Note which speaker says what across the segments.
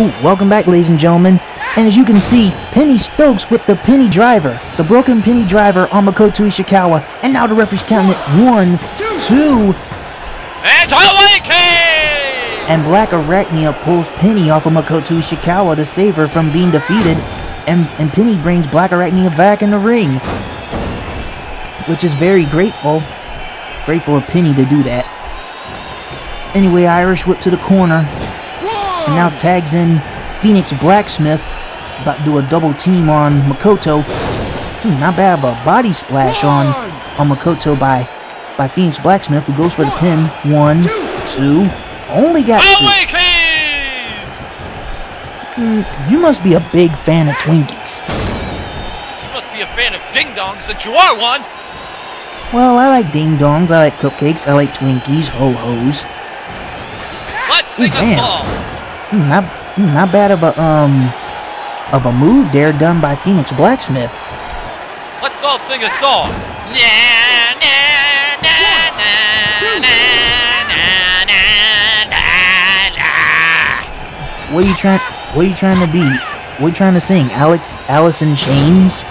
Speaker 1: Ooh, welcome back, ladies and gentlemen. And as you can see, Penny Stokes with the Penny Driver, the broken Penny Driver on Makoto Ishikawa. And now the referee's counting it one, two,
Speaker 2: And Tawaki!
Speaker 1: and Black Arachnia pulls Penny off of Makoto Ishikawa to save her from being defeated. And, and Penny brings Black Arachnia back in the ring. Which is very grateful. Grateful of Penny to do that. Anyway, Irish whip to the corner. And now tags in Phoenix Blacksmith. About to do a double team on Makoto. Hmm, not bad of a body splash on, on Makoto by, by Phoenix Blacksmith, who goes for the pin. One, two, only got two. Hmm, you must be a big fan of Twinkies.
Speaker 2: You must be a fan of ding dongs that you are one.
Speaker 1: Well, I like ding dongs, I like cupcakes, I like Twinkies, ho hos.
Speaker 2: Let's
Speaker 1: Ooh,
Speaker 2: a
Speaker 1: man not not bad of a um of a move there done by Phoenix Blacksmith.
Speaker 2: Let's all sing a song. Nah, nah, nah, One, two,
Speaker 1: what are you trying? What are you trying to be? What are you trying to sing? Alex, Alice in Chains.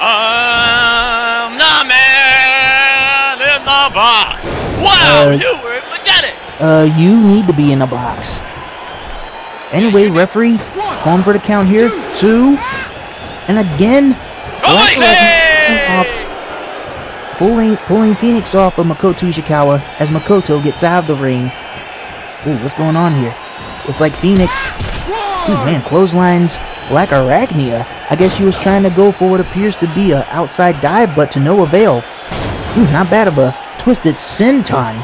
Speaker 2: I'm the man in the box. Wow,
Speaker 1: uh,
Speaker 2: you were, got it.
Speaker 1: Uh, you need to be in a box. Anyway, referee, home for the count here. Two, and again,
Speaker 2: Tawaki!
Speaker 1: pulling pulling Phoenix off of Makoto Ishikawa as Makoto gets out of the ring. Ooh, what's going on here? It's like Phoenix. Ooh, man, clotheslines. Black Arachnia. I guess she was trying to go for what appears to be a outside dive, but to no avail. Ooh, not bad of a twisted senton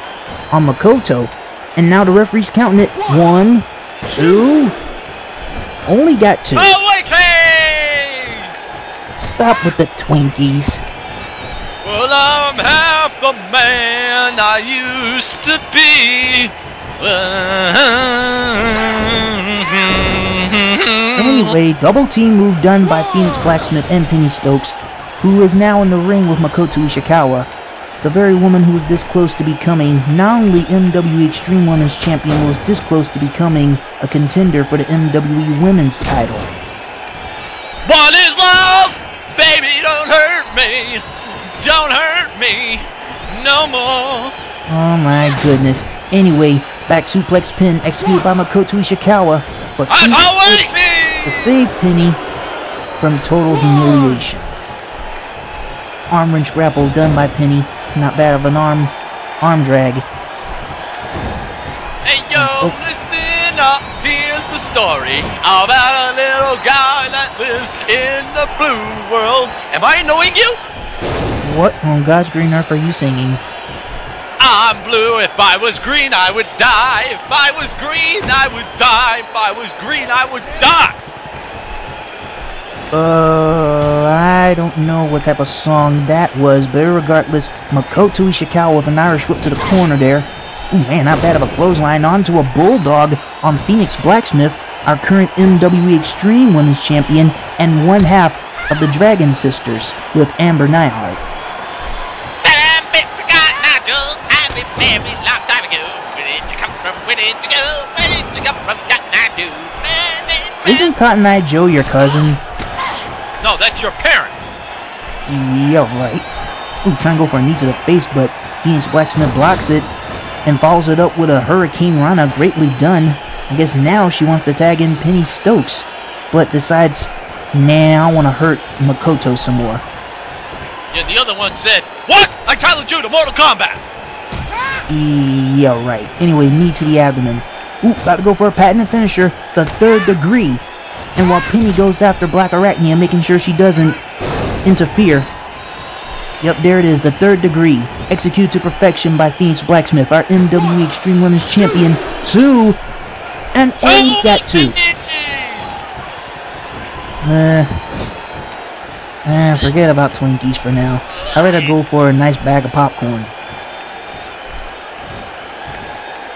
Speaker 1: on Makoto. And now the referee's counting it. One, two. Only got two.
Speaker 2: Tawaki!
Speaker 1: Stop with the Twinkies.
Speaker 2: Well, I'm half the man I used to be.
Speaker 1: Anyway, double team move done by Phoenix Blacksmith and Penny Stokes, who is now in the ring with Makoto Ishikawa, the very woman who was this close to becoming not only MWE Extreme Women's Champion, was this close to becoming a contender for the MWE Women's title.
Speaker 2: What is love? Baby, don't hurt me. Don't hurt me no more.
Speaker 1: Oh my goodness. Anyway, back suplex pin executed by Makoto Ishikawa, but to save Penny from total humiliation. Arm wrench grapple done by Penny. Not bad of an arm arm drag.
Speaker 2: Hey yo,
Speaker 1: Oh.
Speaker 2: listen up. Here's the story about a little guy that lives in the blue world. Am I knowing you?
Speaker 1: What on God's green earth are you singing?
Speaker 2: I'm blue. If I was green, I would die. If I was green, I would die. If I was green, I would die.
Speaker 1: Uh, I don't know what type of song that was, but regardless, Makoto Ishikawa with an Irish whip to the corner there. Ooh, man, not bad of a clothesline onto a bulldog on Phoenix Blacksmith, our current MWE Extreme Women's Champion, and one half of the Dragon Sisters with Amber Neihart.
Speaker 2: That bit forgotten I. I've been married long time ago. Where did you come from? Where did you go? Where did you come from? Cotton Eye Joe.
Speaker 1: Isn't Cotton Eye Joe your cousin?
Speaker 2: No, that's your parent.
Speaker 1: Yeah, right. Ooh, trying to go for a knee to the face, but Phoenix Blacksmith blocks it and follows it up with a Hurricane Rana. Greatly done. I guess now she wants to tag in Penny Stokes, but decides, nah, I want to hurt Makoto some more.
Speaker 2: Yeah, the other one said, What? I challenge you to Mortal Kombat.
Speaker 1: Yeah, right. Anyway, knee to the abdomen. Ooh, about to go for a patented finisher, the third degree. And while Penny goes after Black Arachnia, making sure she doesn't interfere. Yep, there it is, the third degree. Executed to perfection by Phoenix Blacksmith, our MWE Extreme Women's Champion. Two. And only got two. Uh, uh, forget about Twinkies for now. I'd rather go for a nice bag of popcorn.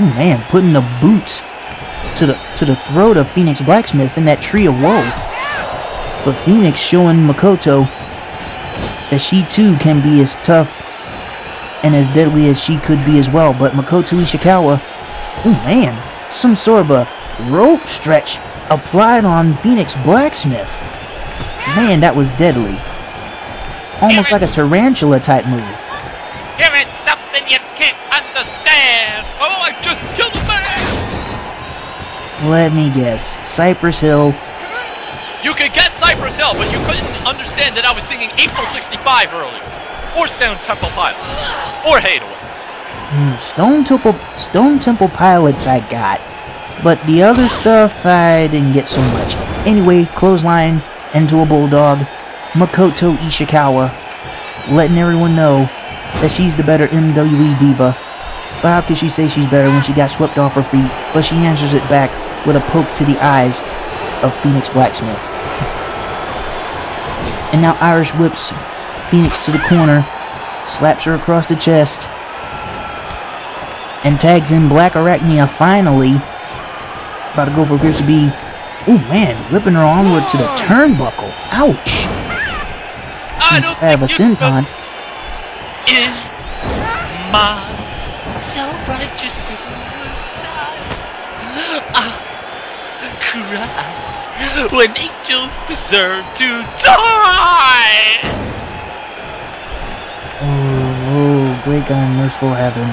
Speaker 1: Ooh, man, putting the boots to the to the throat of Phoenix Blacksmith in that tree of woe. But Phoenix showing Makoto that she too can be as tough and as deadly as she could be as well. But Makoto Ishikawa, oh man, some sort of a rope stretch applied on Phoenix Blacksmith. Man, that was deadly. Almost like a tarantula type move.
Speaker 2: Give it something you can't understand. Oh, I just killed.
Speaker 1: Let me guess. Cypress Hill.
Speaker 2: You could guess Cypress Hill, but you couldn't understand that I was singing Eiffel 65 earlier. Or Stone Temple Pilots. Or Haddaway.
Speaker 1: Hmm, Stone Temple Stone Temple Pilots I got. But the other stuff I didn't get so much. Anyway, clothesline into a bulldog. Makoto Ishikawa letting everyone know that she's the better MWE diva. But how could she say she's better when she got swept off her feet? But she answers it back with a poke to the eyes of Phoenix Blacksmith. And now Irish whips Phoenix to the corner, slaps her across the chest, and tags in Black Arachnia finally. About to go for appears to be. Oh man, whipping her onward to the turnbuckle. Ouch!
Speaker 2: I don't
Speaker 1: have a
Speaker 2: think you
Speaker 1: senton.
Speaker 2: is my self-righteous suicide. I cry when angels deserve to die.
Speaker 1: Oh, oh, great God, merciful heaven.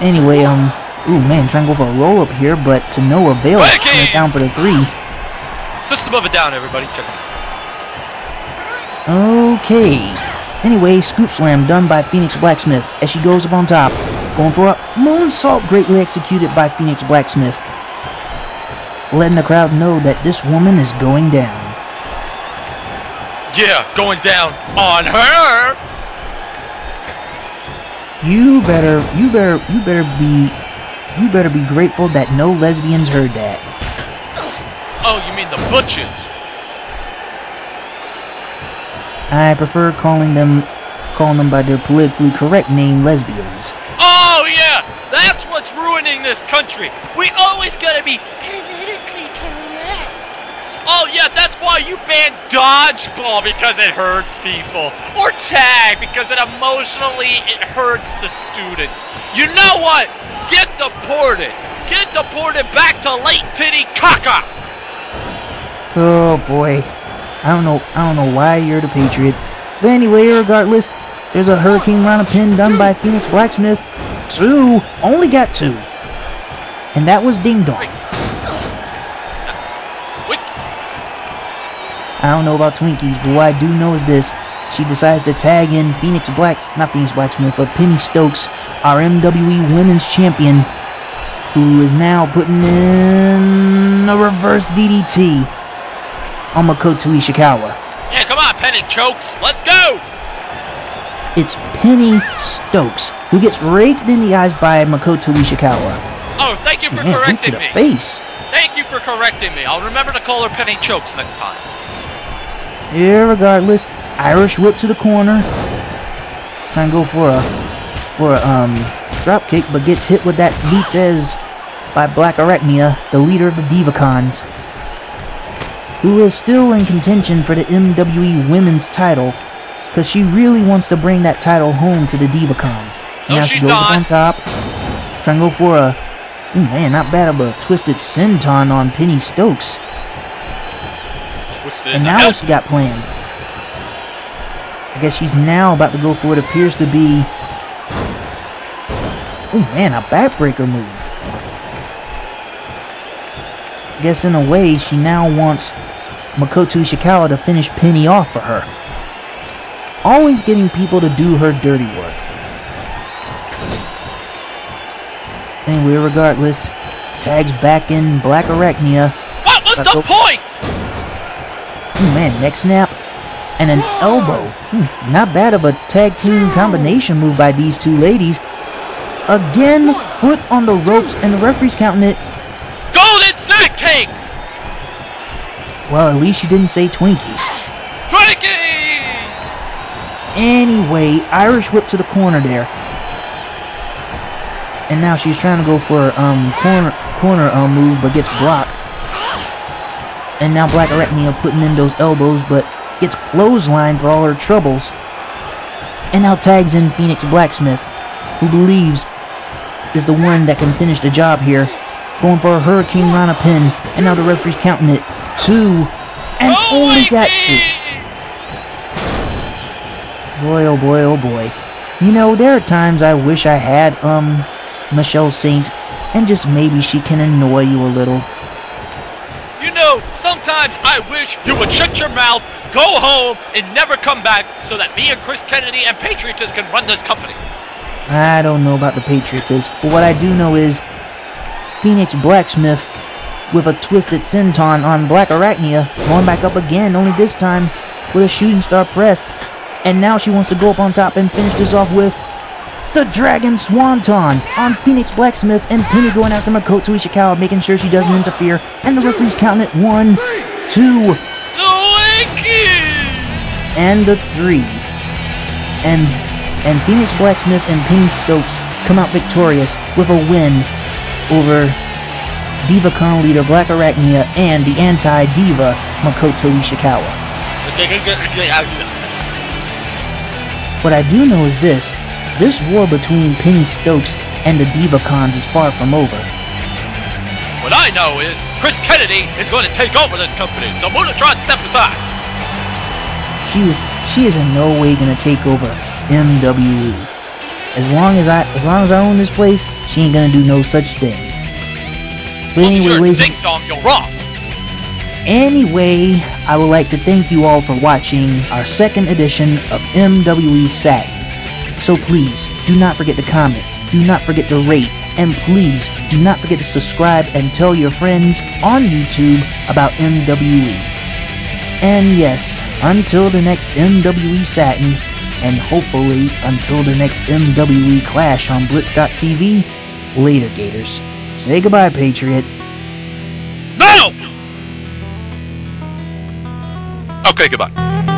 Speaker 1: Anyway, um, ooh man, trying to go for a roll up here, but to no avail.
Speaker 2: Vikings!
Speaker 1: Down for the three.
Speaker 2: System of a down, everybody. Check it.
Speaker 1: Okay. Anyway, scoop slam done by Phoenix Blacksmith as she goes up on top. Going for a moonsault greatly executed by Phoenix Blacksmith. Letting the crowd know that this woman is going down.
Speaker 2: Yeah, going down on her.
Speaker 1: You better, you better, you better be, you better be grateful that no lesbians heard that.
Speaker 2: Oh, you mean the butches?
Speaker 1: I prefer calling them, calling them by their politically correct name, lesbians.
Speaker 2: Oh yeah, that's what's ruining this country. We always gotta be. Oh yeah, that's why you banned dodgeball because it hurts people, or tag because it emotionally it hurts the students. You know what? Get deported. Get deported back to Lake Titty Caca.
Speaker 1: Oh boy. I don't know I don't know why you're the Patriot. But anyway, regardless, there's a Hurricane Rana pin done by Phoenix Blacksmith. Two! Only got two. And that was Ding Dong. I don't know about Twinkies, but what I do know is this. She decides to tag in Phoenix Blacks, not Phoenix Blacksmith, but Penny Stokes, our MWE Women's Champion, who is now putting in a reverse DDT on Makoto Ishikawa.
Speaker 2: yeah, come on, Penny Chokes. Let's go.
Speaker 1: It's Penny Stokes, who gets raked in the eyes by Makoto Ishikawa.
Speaker 2: Oh, thank you for
Speaker 1: Man,
Speaker 2: correcting me.
Speaker 1: face.
Speaker 2: Thank you for correcting me. I'll remember to call her Penny Chokes next time.
Speaker 1: Yeah, regardless, Irish whip to the corner. Trying to go for a for a um drop kick, but gets hit with that Vitez by Black Arachnia, the leader of the Divacons, who is still in contention for the MWE Women's title, because she really wants to bring that title home to the Divacons.
Speaker 2: No,
Speaker 1: now she
Speaker 2: she's
Speaker 1: goes up
Speaker 2: not.
Speaker 1: on top, trying to go for a ooh, man, not bad of a twisted senton on Penny Stokes. And now she got planned? I guess she's now about to go for what appears to be... Oh man, a backbreaker move. I guess in a way, she now wants Makoto Ishikawa to finish Penny off for her. Always getting people to do her dirty work. Anyway, regardless, tags back in Black Arachnia.
Speaker 2: What was the point?
Speaker 1: Ooh, man, neck snap and an elbow. Hmm, not bad of a tag team combination move by these two ladies. Again, foot on the ropes, and the referee's counting it.
Speaker 2: Golden snack cake!
Speaker 1: Well, at least you didn't say Twinkies.
Speaker 2: Twinkie!
Speaker 1: Anyway, Irish whip to the corner there. And now she's trying to go for um corner corner um move, but gets blocked. And now Black Arachnia putting in those elbows, but gets clotheslined for all her troubles. And now tags in Phoenix Blacksmith, who believes is the one that can finish the job here. going for a Hurricane Rana pin, and now the referee's counting it. Two, and only got two. Boy, oh boy, oh boy. You know, there are times I wish I had, um, Michelle Saint, and just maybe she can annoy you a little.
Speaker 2: Sometimes I wish you would shut your mouth, go home, and never come back so that me and Chris Kennedy and Patriotus can run this company.
Speaker 1: I don't know about the Patriots, but what I do know is Phoenix Blacksmith with a twisted senton on Black Arachnia going back up again, only this time with a shooting star press. And now she wants to go up on top and finish this off with the Dragon Swanton on Phoenix Blacksmith and Penny going after Makoto Ishikawa, making sure she doesn't interfere. And the referee's counting it one, two, and the three. And and Phoenix Blacksmith and Penny Stokes come out victorious with a win over Divacon leader Black Arachnia and the anti-Diva Makoto Ishikawa. What I do know is this. This war between Penny Stokes and the Divacons is far from over.
Speaker 2: What I know is Chris Kennedy is going to take over this company, so Munatron step aside.
Speaker 1: She is she is in no way gonna take over MWE. As long as I as long as I own this place, she ain't gonna do no such thing. So
Speaker 2: Well,
Speaker 1: anyway,
Speaker 2: ding dong, you're wrong.
Speaker 1: Anyway, I would like to thank you all for watching our second edition of MWE Satin. So please, do not forget to comment, do not forget to rate, and please do not forget to subscribe and tell your friends on YouTube about MWE. And yes, until the next MWE Satin, and hopefully until the next MWE Clash on Blitz.tv, later Gators. Say goodbye, Patriot.
Speaker 2: No! Okay, goodbye.